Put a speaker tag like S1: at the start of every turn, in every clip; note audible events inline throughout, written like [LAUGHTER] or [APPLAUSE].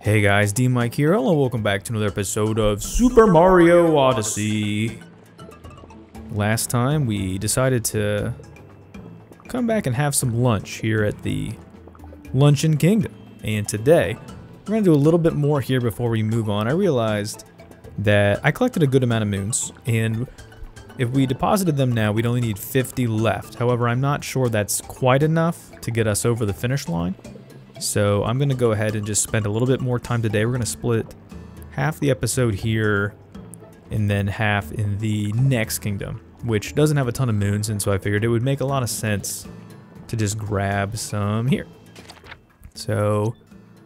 S1: Hey guys, DMic here, and welcome back to another episode of Super Mario Odyssey. Last time we decided to come back and have some lunch here at the Luncheon Kingdom. And today, we're going to do a little bit more here before we move on. I realized that I collected a good amount of moons, and if we deposited them now, we'd only need 50 left. However, I'm not sure that's quite enough to get us over the finish line. So I'm going to go ahead and just spend a little bit more time today. We're going to split half the episode here and then half in the next kingdom, which doesn't have a ton of moons, and so I figured it would make a lot of sense to just grab some here. So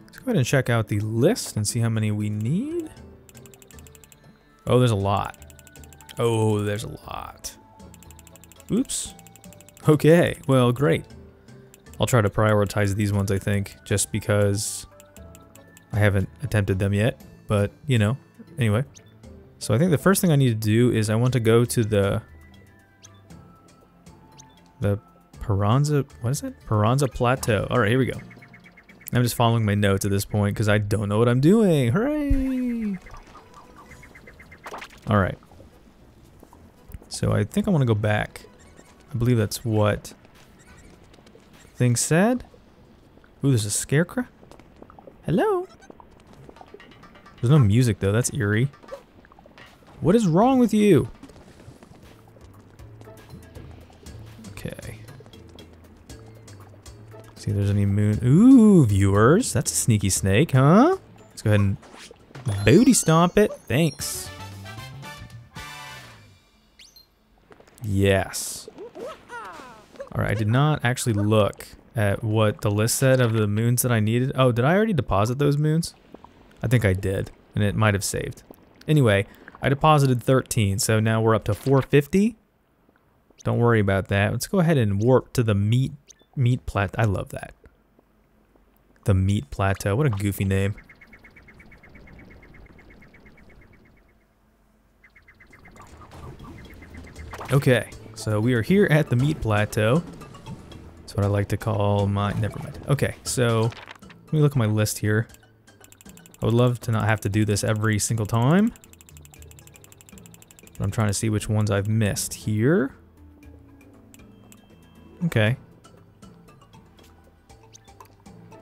S1: let's go ahead and check out the list and see how many we need. Oh, there's a lot. Oh, there's a lot. Oops. Okay, well, great. I'll try to prioritize these ones, I think, just because I haven't attempted them yet. But, you know, anyway. So I think the first thing I need to do is I want to go to the... The Peronza... What is it? Peronza Plateau. Alright, here we go. I'm just following my notes at this point because I don't know what I'm doing. Hooray! Alright. So I think I want to go back. I believe that's what thing said. Ooh, there's a scarecrow. Hello? There's no music though, that's eerie. What is wrong with you? Okay. See if there's any moon. Ooh, viewers. That's a sneaky snake, huh? Let's go ahead and booty stomp it. Thanks. Yes. Alright, I did not actually look at what the list said of the moons that I needed. Oh, did I already deposit those moons? I think I did, and it might have saved. Anyway, I deposited 13, so now we're up to 450. Don't worry about that. Let's go ahead and warp to the meat meat plat. I love that. The meat plateau. What a goofy name. Okay, so we are here at the meat plateau. That's what I like to call my... Never mind. Okay, so let me look at my list here. I would love to not have to do this every single time. But I'm trying to see which ones I've missed here. Okay.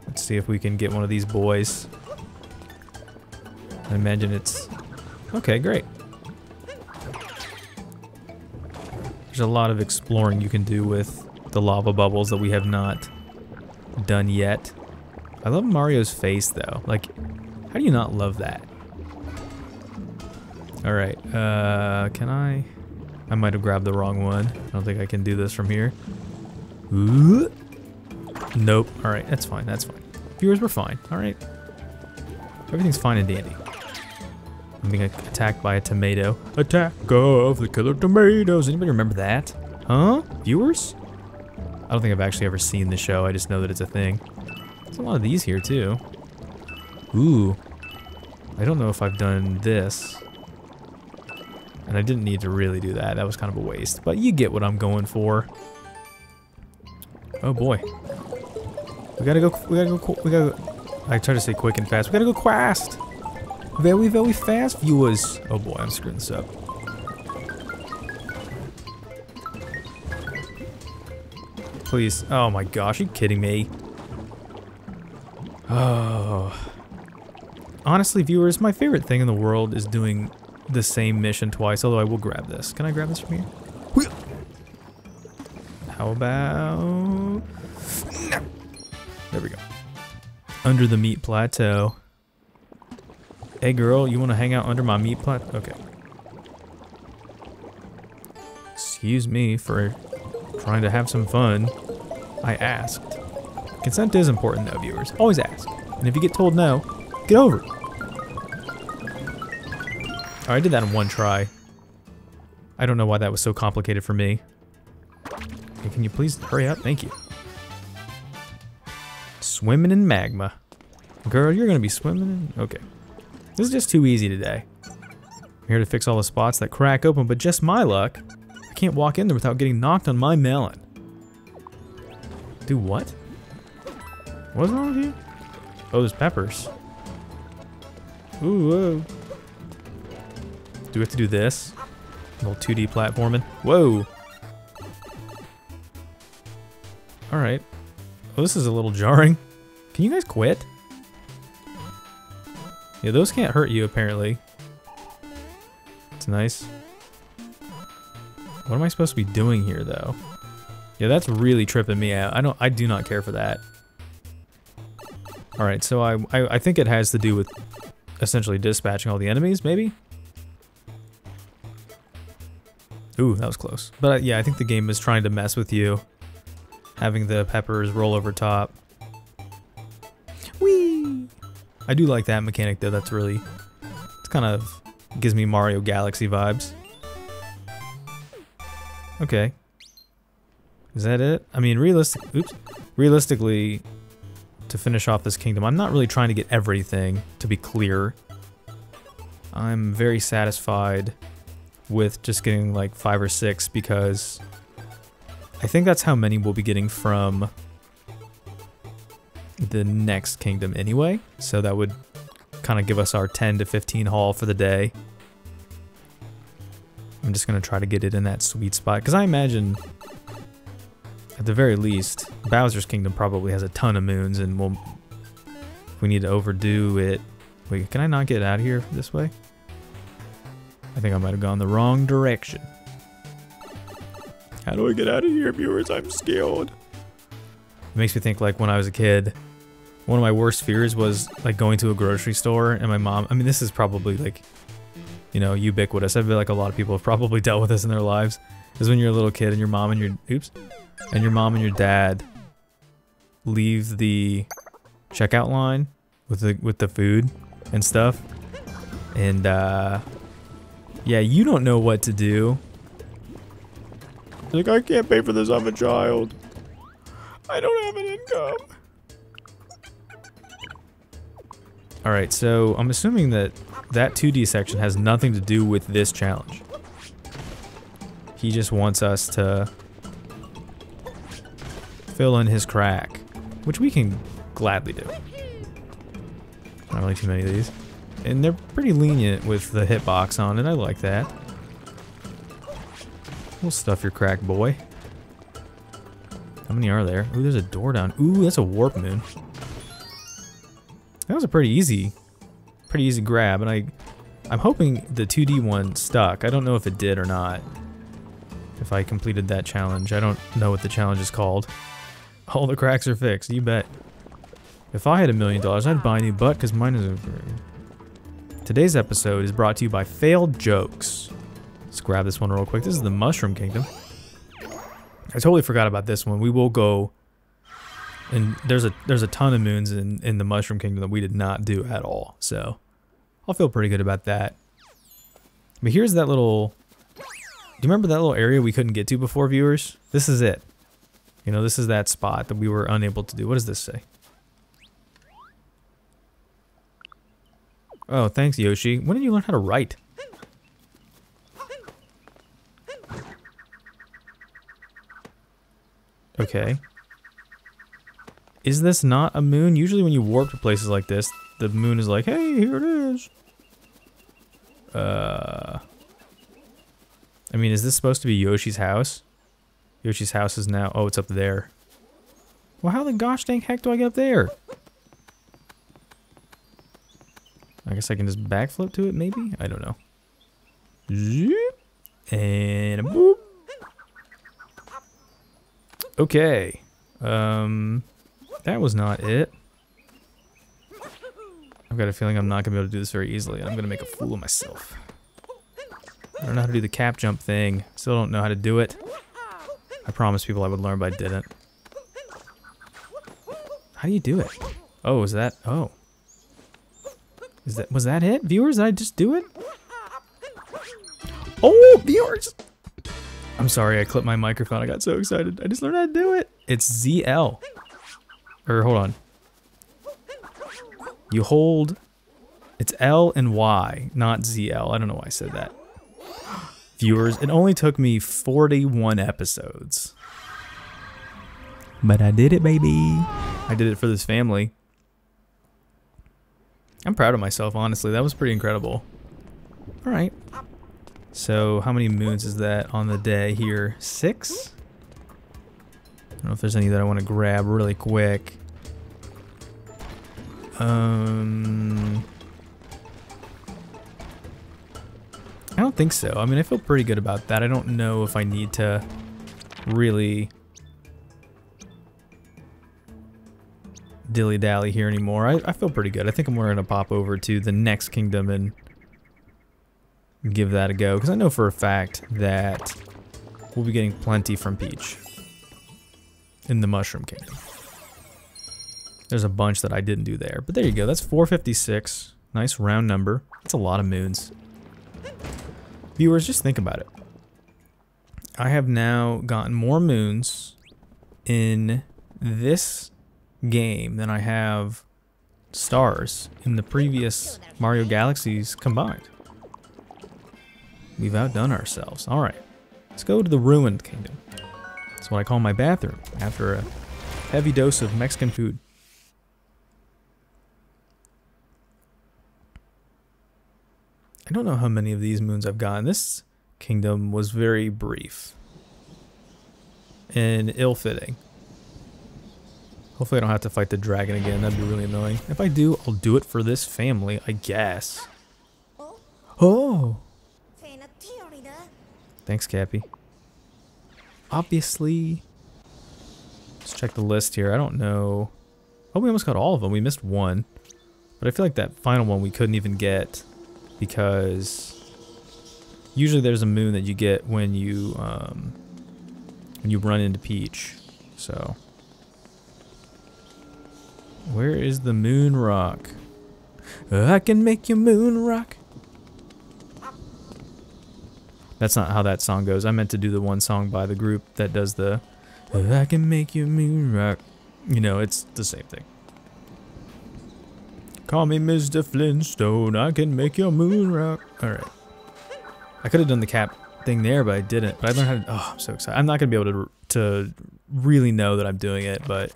S1: Let's see if we can get one of these boys. I imagine it's... Okay, great. There's a lot of exploring you can do with the lava bubbles that we have not done yet. I love Mario's face though. Like, how do you not love that? Alright, uh, can I? I might have grabbed the wrong one. I don't think I can do this from here. Ooh. Nope. Alright, that's fine, that's fine. Viewers, we're fine. Alright. Everything's fine and dandy. I'm being attacked by a tomato. Attack of the killer tomatoes. Anybody remember that? Huh? Viewers? I don't think I've actually ever seen the show. I just know that it's a thing. There's a lot of these here, too. Ooh. I don't know if I've done this. And I didn't need to really do that. That was kind of a waste. But you get what I'm going for. Oh, boy. We gotta go... We gotta go... We gotta go... I try to say quick and fast. We gotta go fast! Very, very fast, viewers. Oh boy, I'm screwing this up. Please. Oh my gosh, are you kidding me? Oh. Honestly, viewers, my favorite thing in the world is doing the same mission twice, although I will grab this. Can I grab this from here? How about... There we go. Under the meat plateau. Hey girl, you want to hang out under my meat plat? Okay. Excuse me for trying to have some fun. I asked. Consent is important though, viewers. Always ask. And if you get told no, get over it. I did that in one try. I don't know why that was so complicated for me. Can you please hurry up? Thank you. Swimming in magma. Girl, you're gonna be swimming in... Okay. This is just too easy today. I'm here to fix all the spots that crack open, but just my luck, I can't walk in there without getting knocked on my melon. Do what? What's wrong with you? Oh, there's peppers. Ooh, whoa. Do we have to do this? A little 2D platforming. Whoa. Alright. Well, this is a little jarring. Can you guys quit? Yeah, those can't hurt you, apparently. It's nice. What am I supposed to be doing here, though? Yeah, that's really tripping me out. I don't. I do not care for that. All right, so I, I I think it has to do with essentially dispatching all the enemies, maybe. Ooh, that was close. But uh, yeah, I think the game is trying to mess with you, having the peppers roll over top. I do like that mechanic though. That's really, it's kind of gives me Mario Galaxy vibes. Okay, is that it? I mean, realistic. Oops. Realistically, to finish off this kingdom, I'm not really trying to get everything. To be clear, I'm very satisfied with just getting like five or six because I think that's how many we'll be getting from the next kingdom anyway. So that would kind of give us our 10 to 15 haul for the day. I'm just going to try to get it in that sweet spot because I imagine at the very least, Bowser's Kingdom probably has a ton of moons, and we'll we need to overdo it. Wait, can I not get out of here this way? I think I might have gone the wrong direction. How do I get out of here, viewers? I'm scared. It makes me think like when I was a kid, one of my worst fears was like going to a grocery store and my mom, I mean, this is probably like, you know, ubiquitous. I feel like a lot of people have probably [LAUGHS] dealt with this in their lives. Is when you're a little kid and your mom and your, oops, and your mom and your dad leave the checkout line with the with the food and stuff and uh yeah you don't know what to do like i can't pay for this i'm a child i don't have an income all right so i'm assuming that that 2d section has nothing to do with this challenge he just wants us to fill in his crack, which we can gladly do. Not really too many of these. And they're pretty lenient with the hitbox on it, I like that. We'll stuff your crack, boy. How many are there? Ooh, there's a door down. Ooh, that's a warp moon. That was a pretty easy, pretty easy grab, and I, I'm hoping the 2D one stuck. I don't know if it did or not. If I completed that challenge. I don't know what the challenge is called. All the cracks are fixed, you bet. If I had a million dollars, I'd buy a new butt because mine is a... Today's episode is brought to you by Failed Jokes. Let's grab this one real quick. This is the Mushroom Kingdom. I totally forgot about this one. We will go... And there's a there's a ton of moons in, in the Mushroom Kingdom that we did not do at all. So, I'll feel pretty good about that. But here's that little... Do you remember that little area we couldn't get to before, viewers? This is it. You know, this is that spot that we were unable to do. What does this say? Oh, thanks, Yoshi. When did you learn how to write? Okay. Is this not a moon? Usually when you warp to places like this, the moon is like, hey, here it is. Uh... I mean, is this supposed to be Yoshi's house? Yoshi's house is now... Oh, it's up there. Well, how the gosh dang heck do I get up there? I guess I can just backflip to it, maybe? I don't know. Zoop. And boop. Okay. Um, that was not it. I've got a feeling I'm not going to be able to do this very easily. I'm going to make a fool of myself. I don't know how to do the cap jump thing. Still don't know how to do it. I promised people I would learn, but I didn't. How do you do it? Oh, is that? Oh. Is that, was that it? Viewers, did I just do it? Oh, viewers! I'm sorry, I clipped my microphone. I got so excited. I just learned how to do it. It's ZL. Or, hold on. You hold... It's L and Y, not ZL. I don't know why I said that viewers, it only took me 41 episodes But I did it, baby. I did it for this family. I'm proud of myself, honestly. That was pretty incredible. Alright. So, how many moons is that on the day here? Six? Know if there's any that I want to grab really quick. Um... I don't think so. I mean, I feel pretty good about that. I don't know if I need to really dilly-dally here anymore. I, I feel pretty good. I think I'm going to pop over to the next kingdom and give that a go. Because I know for a fact that we'll be getting plenty from Peach in the Mushroom Kingdom. There's a bunch that I didn't do there. But there you go. That's 456. Nice round number. That's a lot of moons. Viewers, just think about it. I have now gotten more moons in this game than I have stars in the previous Mario Galaxies combined. We've outdone ourselves. Alright, let's go to the Ruined Kingdom. That's what I call my bathroom after a heavy dose of Mexican food. I don't know how many of these moons I've gotten. This kingdom was very brief and ill-fitting. Hopefully I don't have to fight the dragon again. That'd be really annoying. If I do, I'll do it for this family, I guess. Oh! Thanks, Cappy. Obviously. Let's check the list here. I don't know. Oh, we almost got all of them. We missed one. But I feel like that final one we couldn't even get because usually there's a moon that you get when you um, when you run into Peach. So where is the moon rock? I can make you moon rock. That's not how that song goes. I meant to do the one song by the group that does the I can make your moon rock. You know, it's the same thing. Call me Mr. Flintstone, I can make your moon rock. Alright. I could have done the cap thing there, but I didn't. But I learned how to, oh, I'm so excited. I'm not going to be able to, to really know that I'm doing it, but.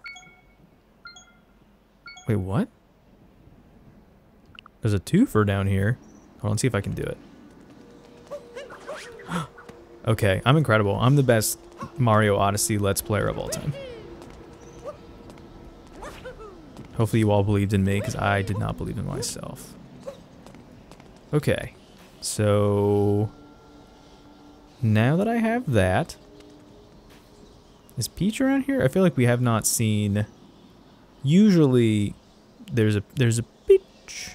S1: Wait, what? There's a twofer down here. Hold on, see if I can do it. Okay, I'm incredible. I'm the best Mario Odyssey Let's Player of all time. Hopefully you all believed in me, because I did not believe in myself. Okay, so... Now that I have that... Is Peach around here? I feel like we have not seen... Usually, there's a there's a Peach.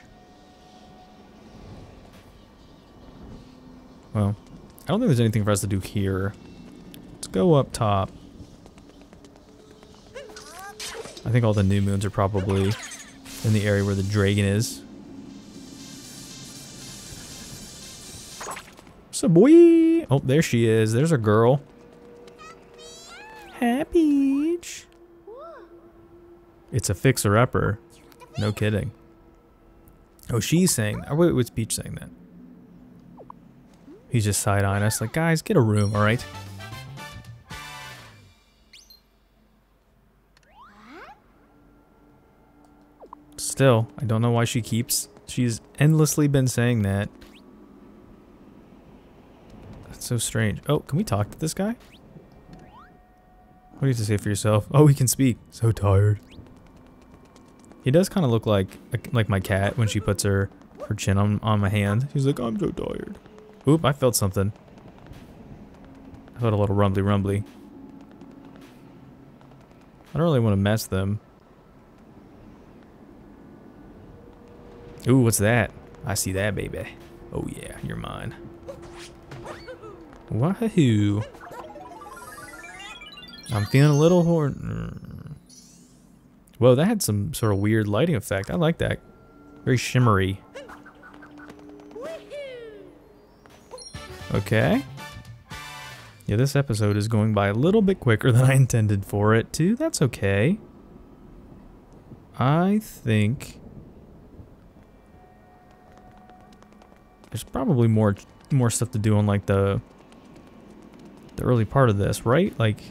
S1: Well, I don't think there's anything for us to do here. Let's go up top. I think all the new moons are probably in the area where the dragon is. So boy! Oh, there she is. There's a girl. Happy. It's a fixer-upper. No kidding. Oh, she's saying that. Wait, what's Peach saying that? He's just side-eyeing us like, guys, get a room, alright? Still, I don't know why she keeps... She's endlessly been saying that. That's so strange. Oh, can we talk to this guy? What do you have to say for yourself? Oh, he can speak. So tired. He does kind of look like like my cat when she puts her her chin on, on my hand. He's like, I'm so tired. Oop, I felt something. I felt a little rumbly rumbly. I don't really want to mess them. Ooh, what's that? I see that, baby. Oh yeah, you're mine. Wahoo! I'm feeling a little horn. Whoa, that had some sort of weird lighting effect. I like that. Very shimmery. Okay. Yeah, this episode is going by a little bit quicker [LAUGHS] than I intended for it to. That's okay. I think There's probably more more stuff to do on like the the early part of this, right? Like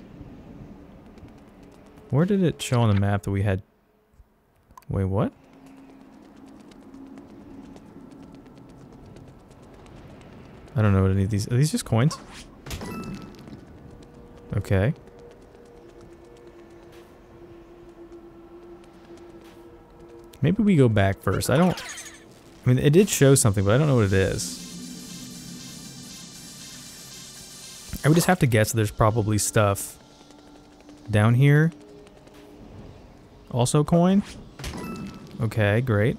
S1: Where did it show on the map that we had... Wait, what? I don't know what any of these... Are these just coins? Okay. Maybe we go back first. I don't... I mean, it did show something, but I don't know what it is. I would just have to guess there's probably stuff down here. Also coin? Okay, great.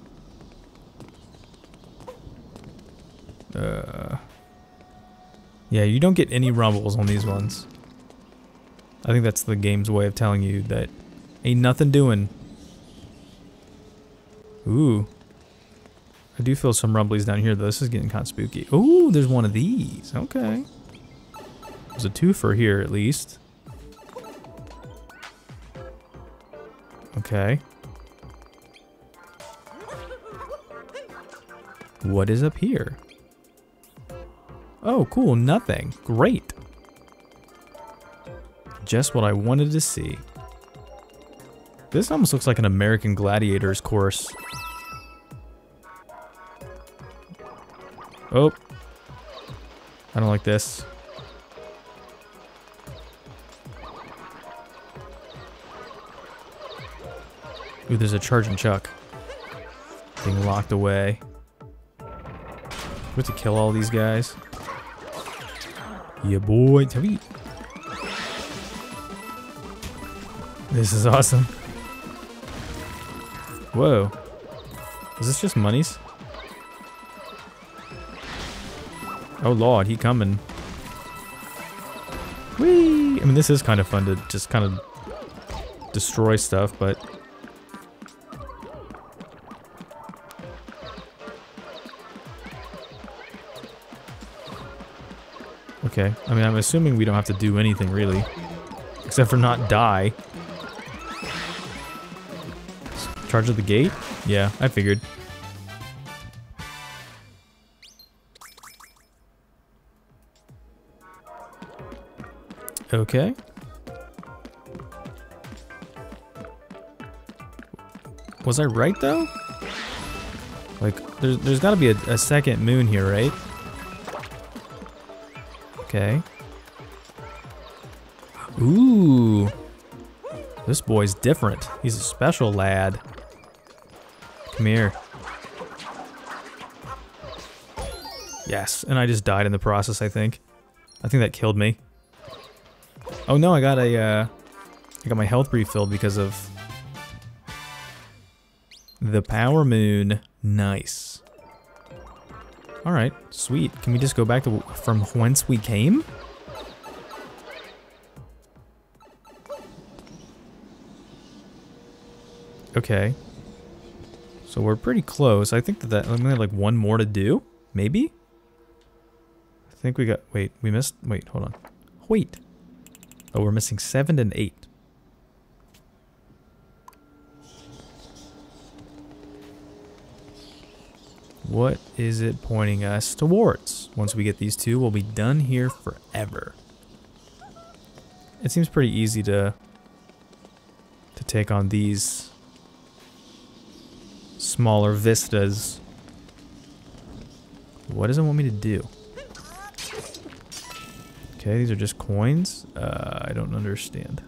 S1: Uh... Yeah, you don't get any rumbles on these ones. I think that's the game's way of telling you that ain't nothing doing. Ooh. I do feel some rumblies down here, though. This is getting kind of spooky. Ooh, there's one of these. Okay. There's a twofer here, at least. Okay. What is up here? Oh, cool. Nothing. Great. Just what I wanted to see. This almost looks like an American Gladiators course. Oh. I don't like this. Ooh, there's a charging chuck. Being locked away. We have to kill all these guys. Yeah, boy. Have This is awesome. Whoa. Is this just monies? Oh lord, he coming. Whee! I mean, this is kind of fun to just kind of destroy stuff, but... Okay, I mean, I'm assuming we don't have to do anything, really. Except for not die. Charge of the gate? Yeah, I figured. Okay. Was I right though? Like, there's, there's gotta be a, a second moon here, right? Okay. Ooh. This boy's different. He's a special lad. Come here. Yes, and I just died in the process, I think. I think that killed me. Oh no, I got a, uh, I got my health refilled because of the power moon. Nice. Alright, sweet. Can we just go back to from whence we came? Okay. So we're pretty close. I think that, that I'm gonna have like one more to do. Maybe? I think we got, wait, we missed, wait, hold on. Wait. Oh, we're missing seven and eight. What is it pointing us towards? Once we get these two, we'll be done here forever. It seems pretty easy to to take on these smaller vistas. What does it want me to do? Okay, these are just coins. Uh, I don't understand.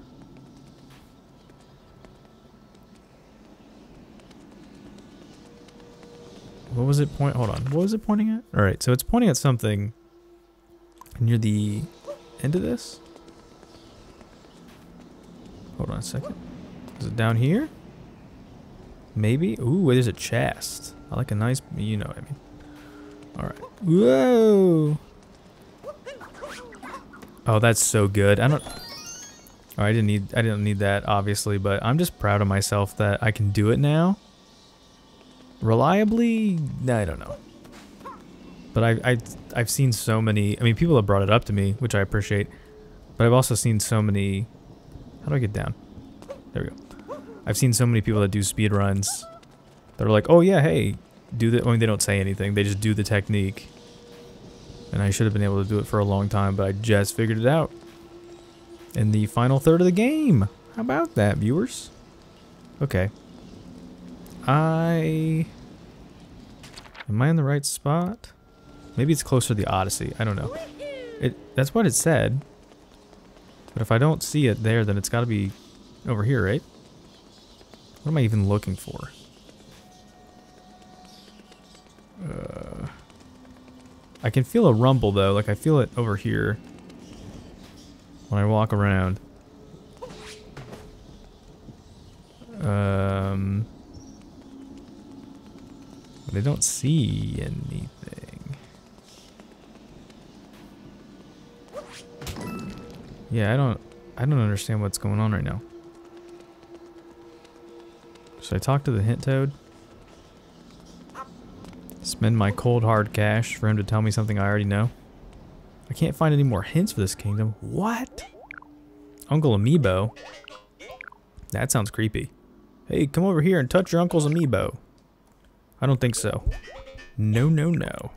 S1: What was it point? Hold on. What was it pointing at? All right, so it's pointing at something near the end of this. Hold on a second. Is it down here? Maybe? Ooh, there's a chest. I like a nice, you know what I mean. All right. Whoa. Oh, that's so good. I don't. Oh, I didn't need. I didn't need that, obviously, but I'm just proud of myself that I can do it now. Reliably, I don't know. But I, I, I've seen so many. I mean, people have brought it up to me, which I appreciate. But I've also seen so many. How do I get down? There we go. I've seen so many people that do speed runs that are like, oh yeah, hey, do the. I mean, they don't say anything. They just do the technique and I should have been able to do it for a long time, but I just figured it out. In the final third of the game. How about that, viewers? Okay. I... Am I in the right spot? Maybe it's closer to the Odyssey. I don't know. It That's what it said. But if I don't see it there, then it's got to be over here, right? What am I even looking for? Uh, I can feel a rumble, though. Like, I feel it over here when I walk around. Um, but I don't see anything. Yeah, I don't I don't understand what's going on right now. Should I talk to the hint toad? Spend my cold hard cash for him to tell me something I already know? I can't find any more hints for this kingdom. What? Uncle Amiibo? That sounds creepy. Hey, come over here and touch your uncle's amiibo. I don't think so. No, no, no.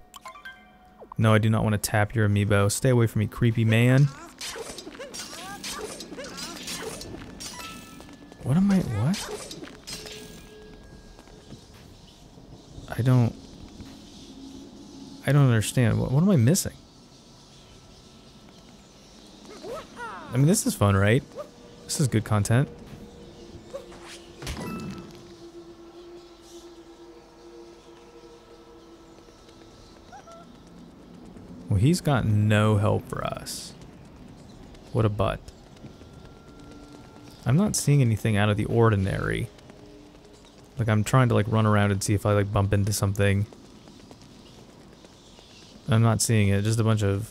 S1: No, I do not want to tap your amiibo. Stay away from me, creepy man. What am I, what? I don't, I don't understand. What, what am I missing? I mean, this is fun, right? This is good content. He's got no help for us. What a butt. I'm not seeing anything out of the ordinary. Like, I'm trying to, like, run around and see if I, like, bump into something. I'm not seeing it. Just a bunch of...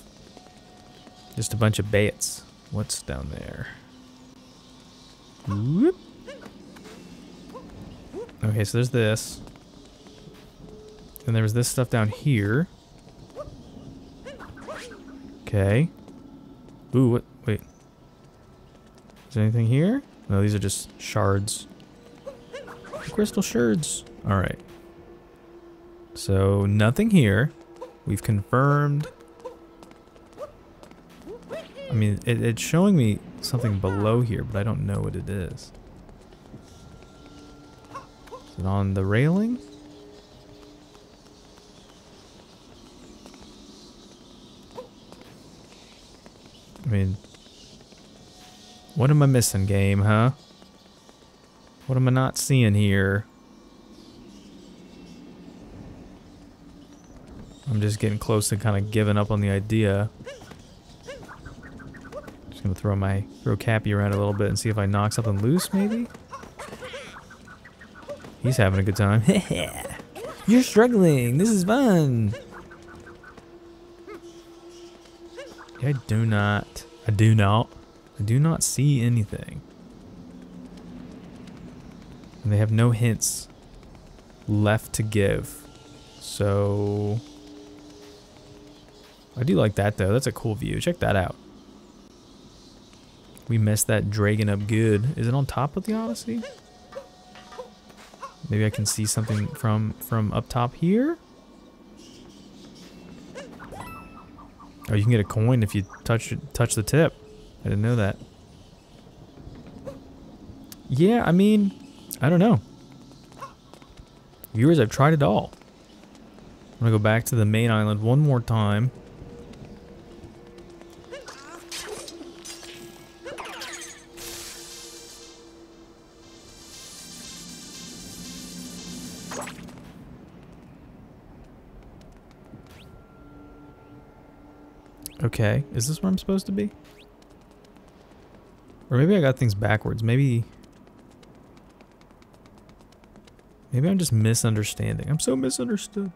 S1: Just a bunch of baits. What's down there? Whoop. Okay, so there's this. And there was this stuff down here. Okay. Ooh, what? Wait. Is there anything here? No, these are just shards. Crystal shards. Alright. So, nothing here. We've confirmed. I mean, it, it's showing me something below here, but I don't know what it is. Is it on the railing? Mean, what am I missing, game, huh? What am I not seeing here? I'm just getting close to kind of giving up on the idea. Just gonna throw my throw Cappy around a little bit and see if I knock something loose, maybe. He's having a good time. [LAUGHS] You're struggling. This is fun. I do not. I do not. I do not see anything. And they have no hints left to give. So... I do like that though. That's a cool view. Check that out. We messed that dragon up good. Is it on top of the Odyssey? Maybe I can see something from from up top here? Oh, you can get a coin if you touch touch the tip. I didn't know that. Yeah, I mean, I don't know. Viewers, I've tried it all. I'm gonna go back to the main island one more time. Okay, is this where I'm supposed to be? Or maybe I got things backwards. Maybe... Maybe I'm just misunderstanding. I'm so misunderstood.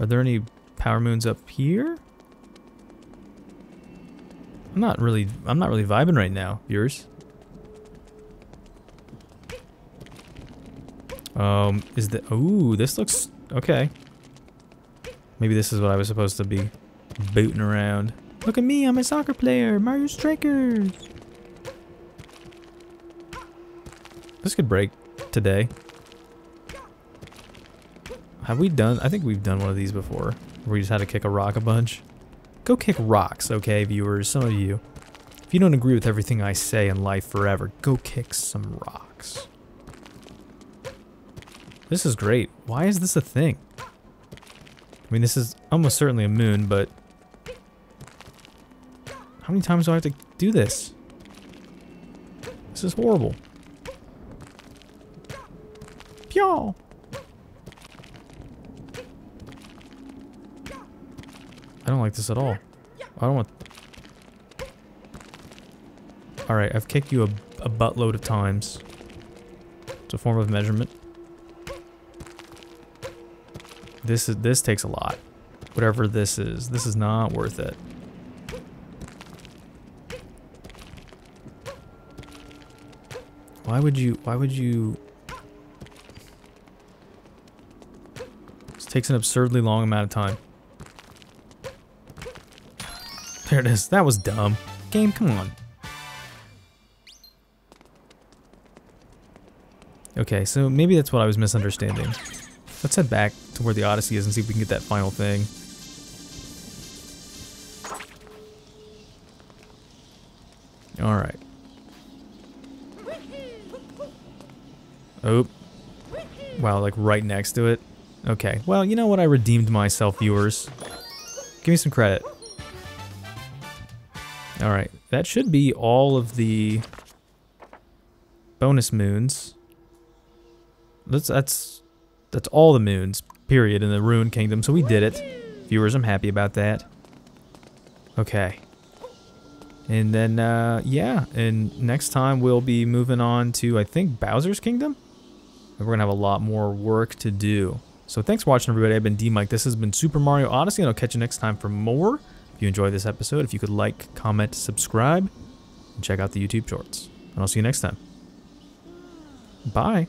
S1: Are there any power moons up here? I'm not really I'm not really vibing right now, viewers. Um, is the ooh, this looks okay. Maybe this is what I was supposed to be booting around. Look at me, I'm a soccer player, Mario Strikers. This could break today. Have we done, I think we've done one of these before. We just had to kick a rock a bunch. Go kick rocks, okay, viewers, some of you. If you don't agree with everything I say in life forever, go kick some rocks. This is great. Why is this a thing? I mean, this is almost certainly a moon, but... How many times do I have to do this? This is horrible. Pyaw! I don't like this at all. I don't want... Alright, I've kicked you a, a buttload of times. It's a form of measurement. This is this takes a lot. Whatever this is, this is not worth it. Why would you why would you This takes an absurdly long amount of time. There it is. That was dumb. Game, come on. Okay, so maybe that's what I was misunderstanding. Let's head back to where the Odyssey is and see if we can get that final thing. Alright. Wow, like right next to it. Okay, well, you know what? I redeemed myself, viewers. Give me some credit. Alright, that should be all of the bonus moons. That's, that's, that's all the moons, period, in the Ruined Kingdom, so we did it. Viewers, I'm happy about that. Okay. And then, uh, yeah, and next time we'll be moving on to, I think, Bowser's Kingdom? We're gonna have a lot more work to do. So thanks for watching, everybody. I've been DMic. This has been Super Mario Odyssey, and I'll catch you next time for more. If you enjoyed this episode, if you could like, comment, subscribe, and check out the YouTube shorts. And I'll see you next time. Bye.